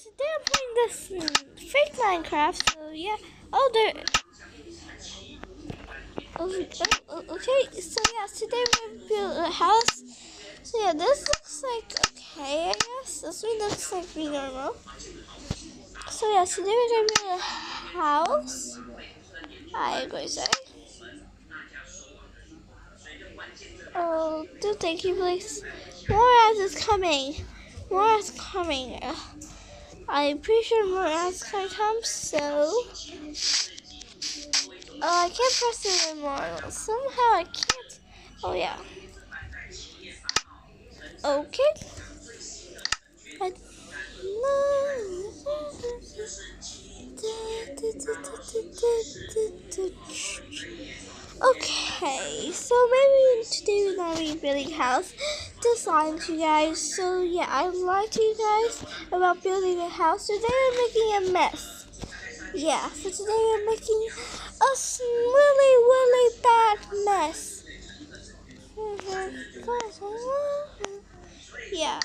Today I'm playing this fake Minecraft, so yeah. Oh, there. Oh, okay, so yeah, today we're gonna build a house. So yeah, this looks like okay, I guess. This one looks like pretty normal. So yeah, today we're gonna build a house. I agree, say. Oh, do thank you, please. More ads is coming. More ads coming. Uh, I'm pretty sure more ads can come, so. Oh, I can't press it anymore. Somehow I can't. Oh, yeah. Okay. I... Okay, so maybe today we're gonna be building house design to you guys. So yeah, I lied to you guys about building a house. Today we're making a mess. Yeah, so today we're making a really, really bad mess. Yeah,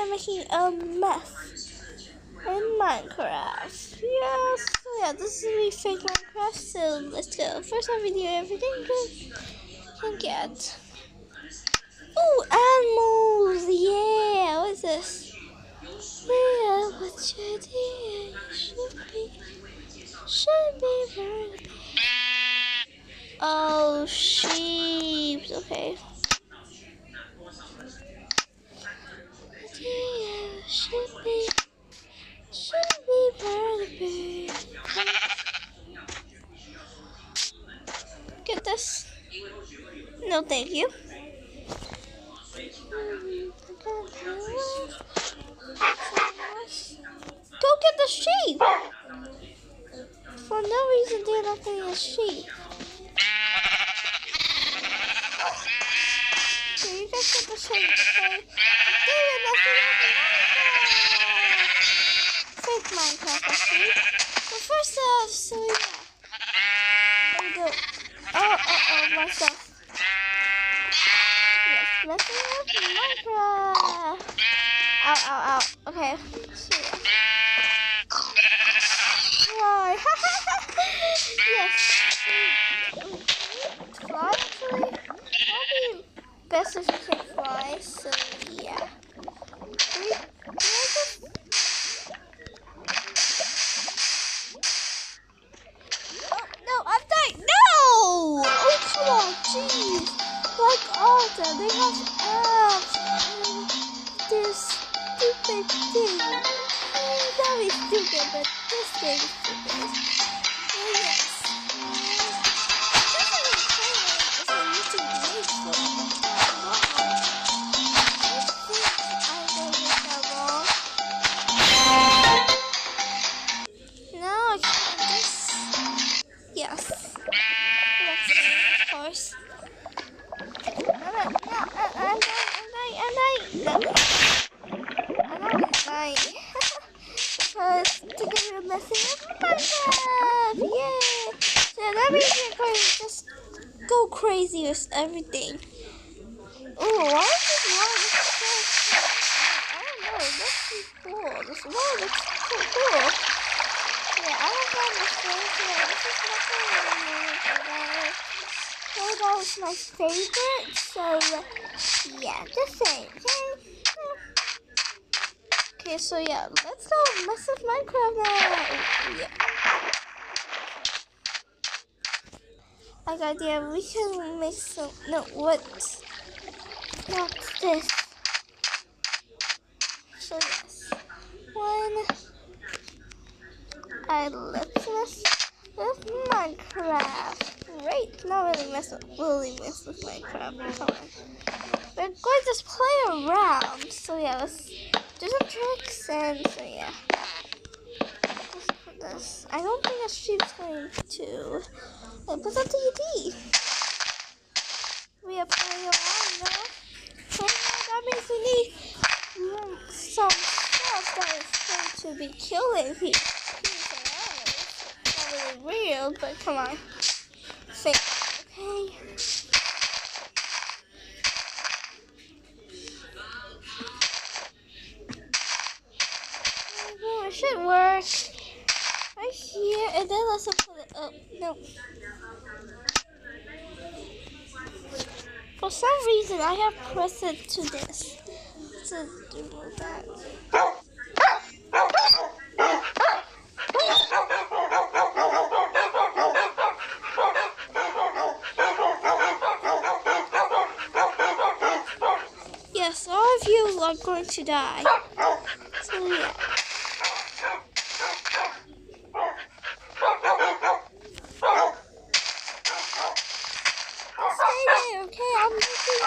are making a mess in Minecraft. Yeah, so yeah, this is me fake Minecraft, so let's go. First time video everything you can get. Oh, animals! Yeah, what's this? Yeah, what your dear should be, should be very Oh, sheep. Okay. Should be, Get this. No, thank you. Go get the sheep! For no reason they're not getting a sheep. Okay, you guys get the sheep. Okay? David, that's Fake Minecraft, actually. But first off, so yeah. We go. Oh, oh, oh, myself. Yes, messing with Minecraft. Ow, ow, ow. Okay. So, yeah. Fly. yes. Fly, actually? Probably best if you can fly, so yeah. Wait, can I just... Oh, no, I'm dying. No! Oh, jeez. Like of they have apps. And this stupid thing. Is stupid, but this thing is stupid. Everything. Oh, why is this wall look so cool? I don't know, it looks so cool. This wall looks so cool. Yeah, I don't understand. So yeah, this is my favorite. So that was my favorite. So yeah, the same. Okay. Okay, so yeah, let's go mess with Minecraft now. Yeah. I got idea. We can make some. No, what? Not this. So yes, one. I let's mess with Minecraft. Great, not really mess with, really mess with Minecraft. Come on. We're going to just play around. So yeah, let's do some tricks and so yeah. This. I don't think a sheep's going to. I put that DVD. We are playing around now. So yeah, that means we need some stuff that is going to be killing people. Not really real, but come on. Fake, okay? No. For some reason, I have pressed it to this. To do that. Yes, all of you are going to die. So yeah. Stay okay? I'm looking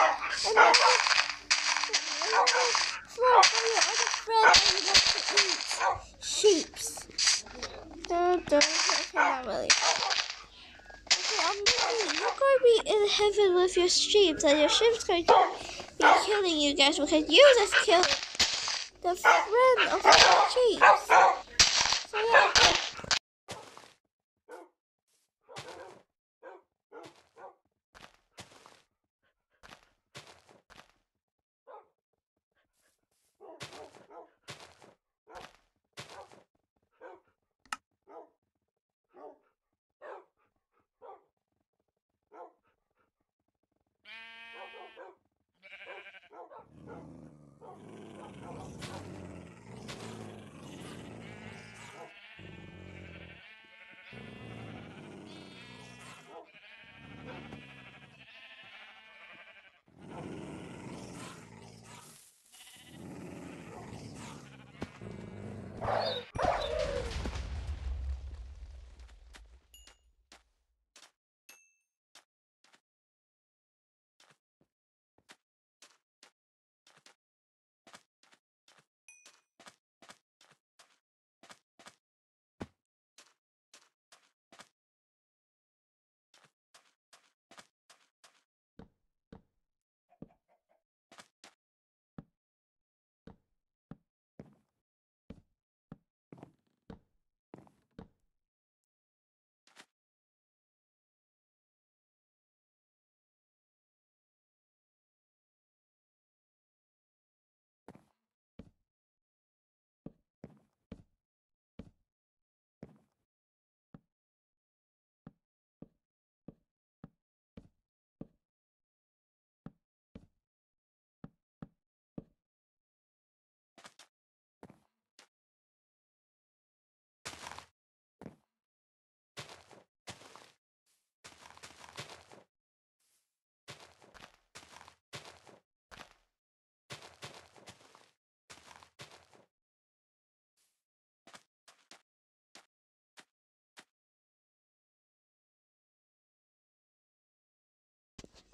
another floor for your other friend that you want to eat. Sheeps. Okay, I'm looking. You're going to be in heaven with your sheep, and your sheep's going to be killing you guys because you just killed the friend of the sheep. So yeah.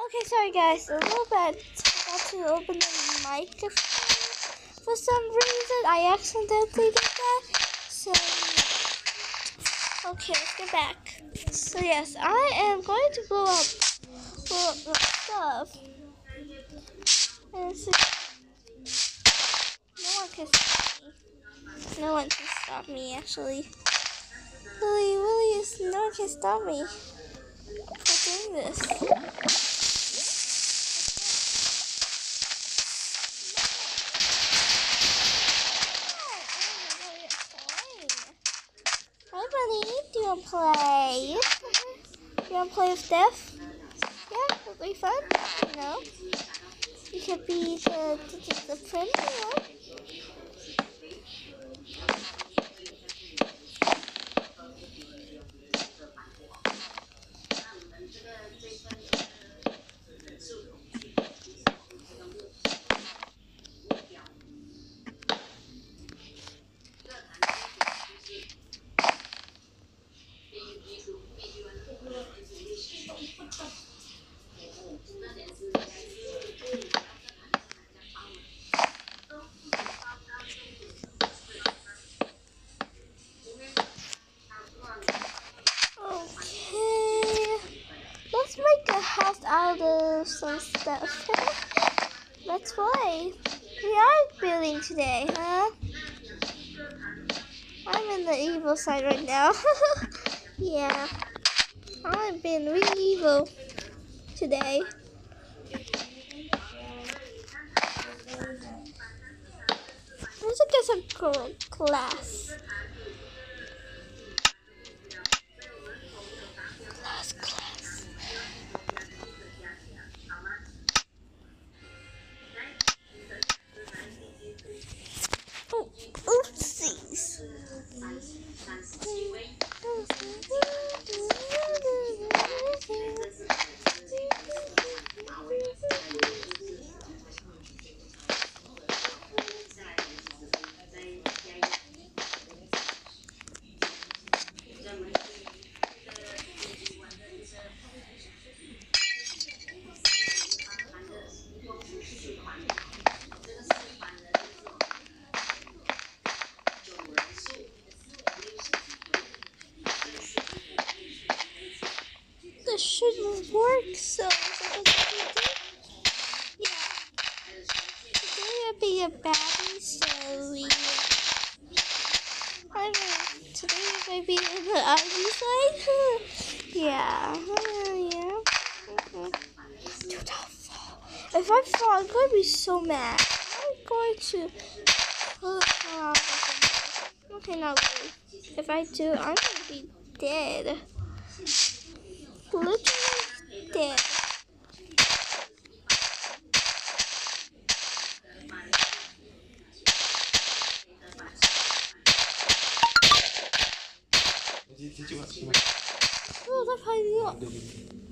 Okay, sorry guys, a little bit. Forgot to open the microphone for some reason. I accidentally did that. So, okay, let's get back. So yes, I am going to blow up, blow up the stuff. And no one can stop me. No one can stop me, actually. Really, really, no one can stop me for doing this. Hi, buddy. Do you want to play? Do you want to play with Steph? Yeah, it'll be fun. No? You could be the, the, the prince, you know? Let's play. We are building today, huh? I'm in the evil side right now. yeah. I've been really evil today. Like a class. Class, I'm going to be so mad. I'm going to. Uh, okay, not really. If I do, I'm going to be dead. Literally dead. Oh, they're fighting up. Okay, there's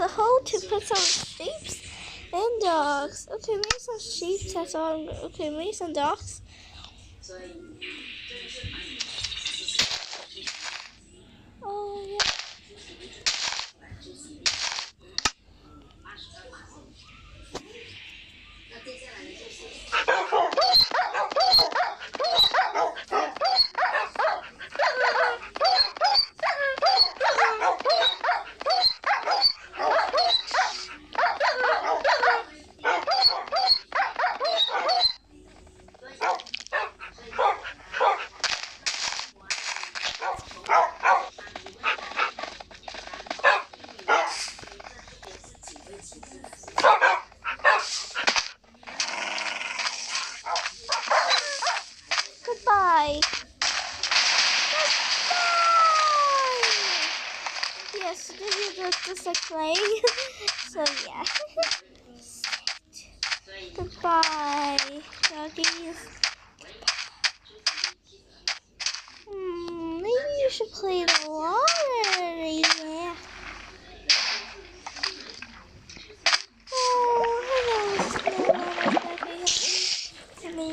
a hole to put some sheep and dogs. Okay, maybe some sheep. That's all. Okay, maybe some dogs.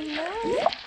não.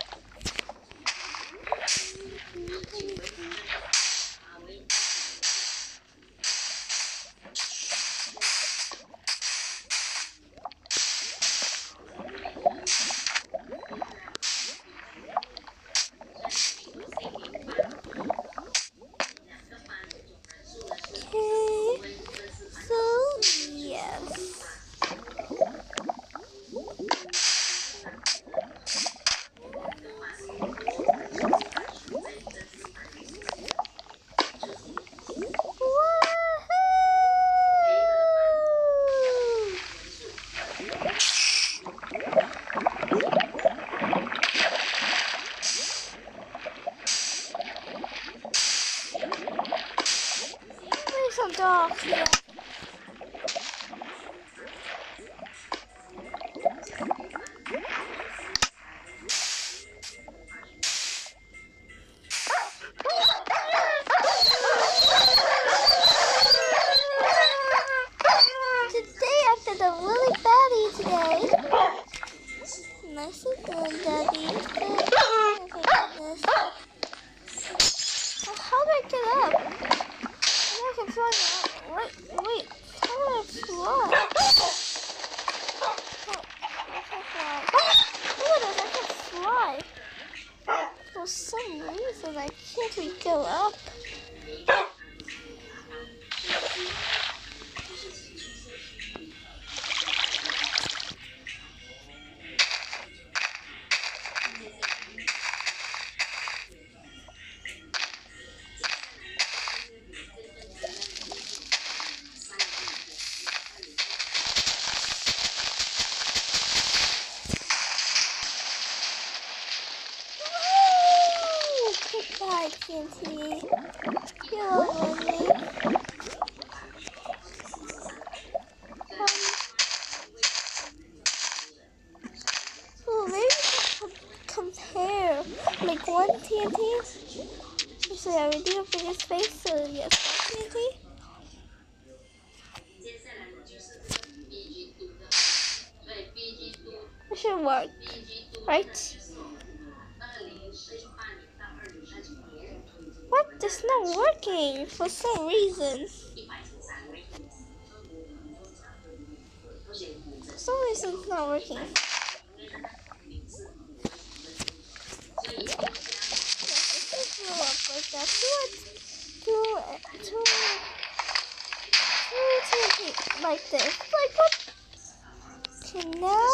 in his face, so yes, definitely. It should work, right? What? It's not working for some reason. like that. Two, two, two, two, two, like this. Like what? Okay, now.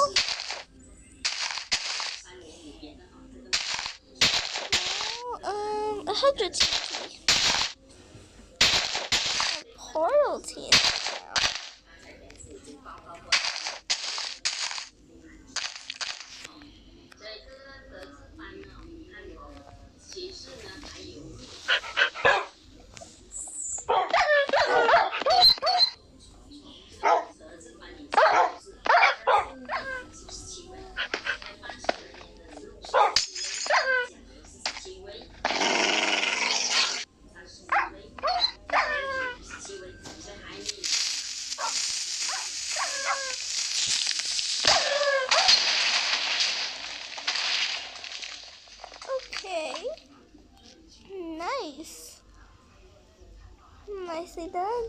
Now, um, a hundred TNT. A portal TNT. Okay. Nice. Nicely done.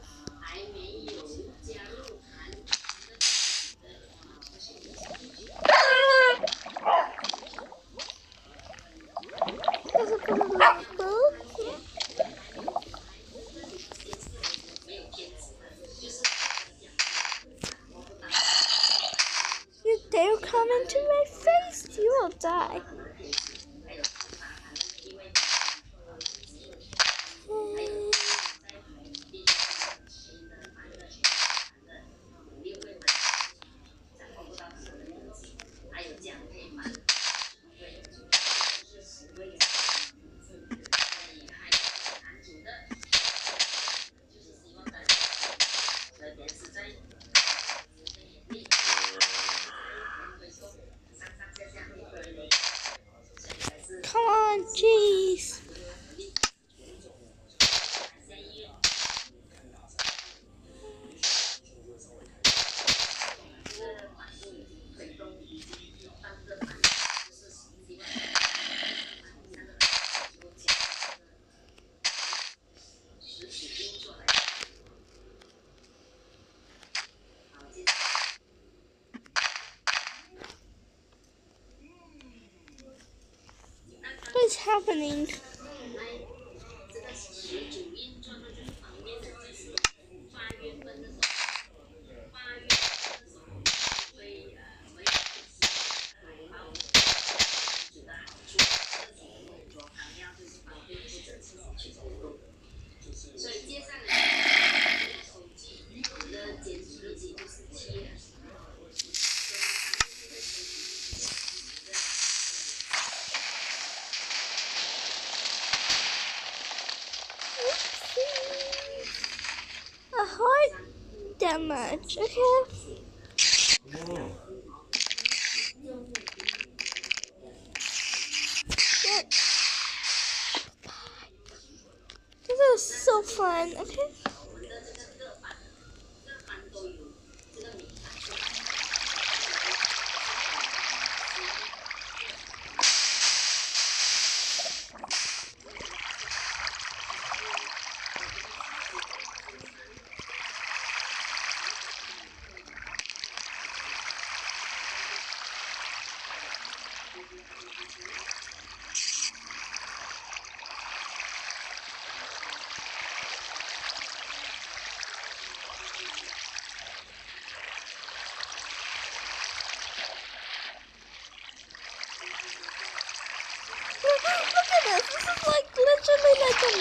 much. Okay.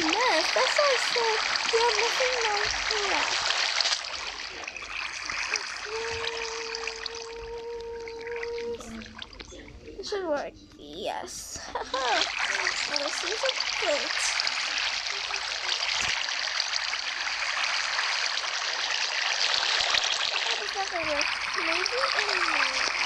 mess. That's why I said you have nothing like a. It should work. Yes. well, this is a good. Maybe in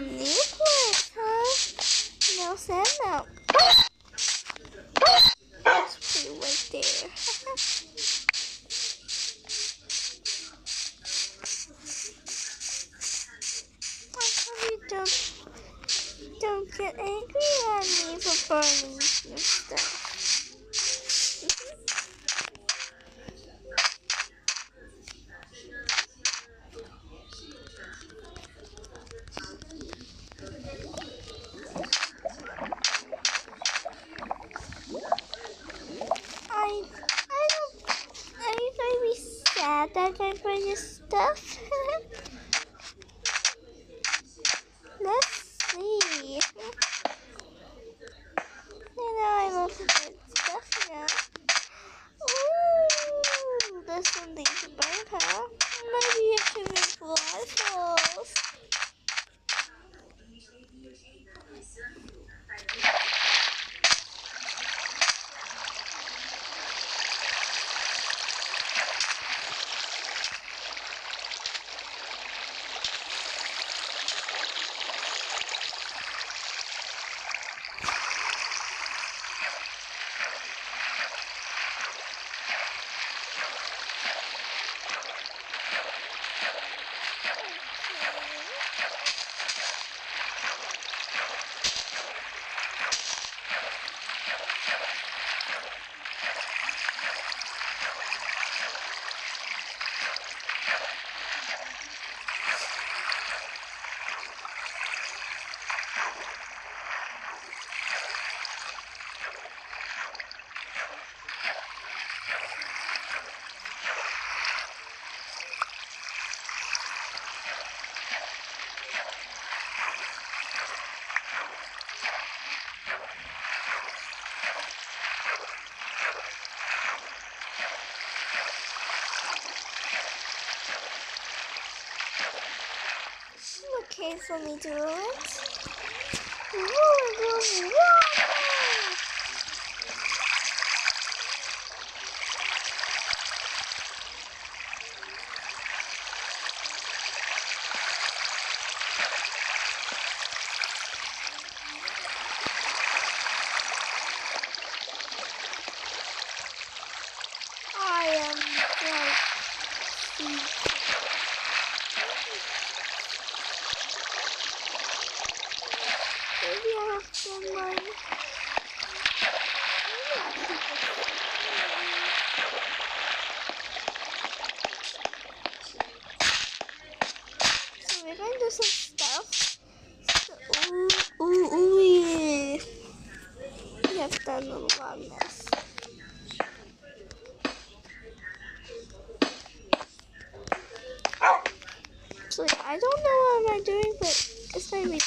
little necklace, huh? No sand out. That's pretty right there. don't, don't get angry at me for burning your stuff. okay for me to do it. Woo, woo, woo. I don't know what I'm doing, but it's made me.